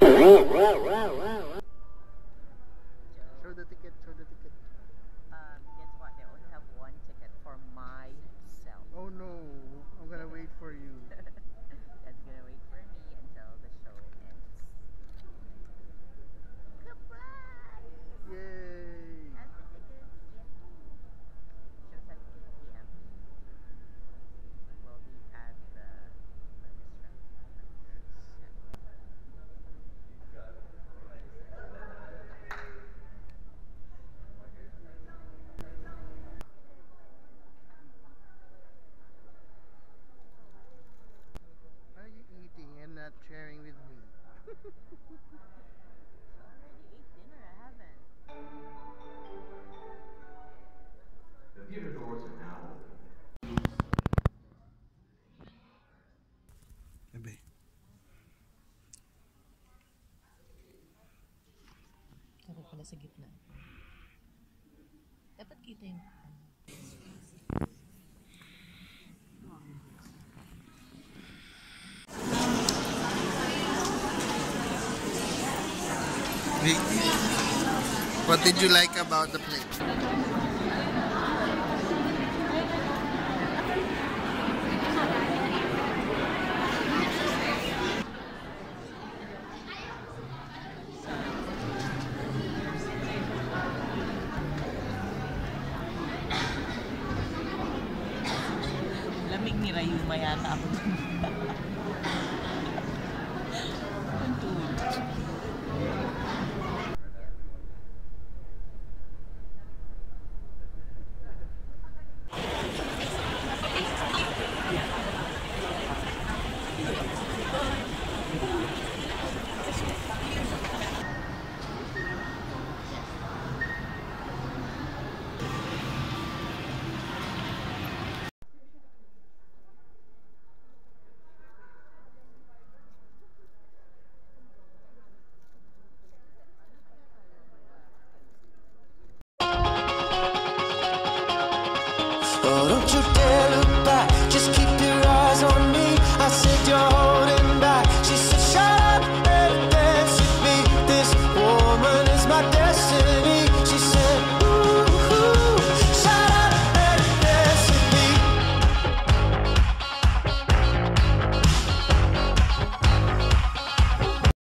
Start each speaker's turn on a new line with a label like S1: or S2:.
S1: tickets. the
S2: theater doors are now open.
S3: Pala sa gitna. Dapat kita yung... Vic.
S4: What did you like about the place?
S3: Lamig ni Rayu, maya na ako Oh, don't you dare look back. Just keep